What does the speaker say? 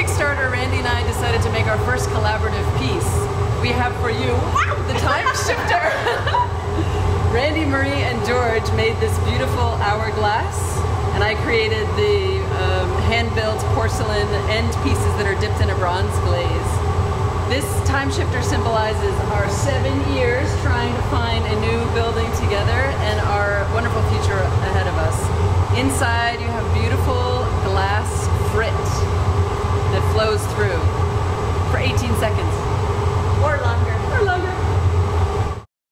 Kickstarter, Randy and I decided to make our first collaborative piece. We have for you the time shifter. Randy, Marie, and George made this beautiful hourglass, and I created the um, hand-built porcelain end pieces that are dipped in a bronze glaze. This time shifter symbolizes our seven years trying to find a new building together and our wonderful future ahead of us. Inside you have beautiful flows through for 18 seconds.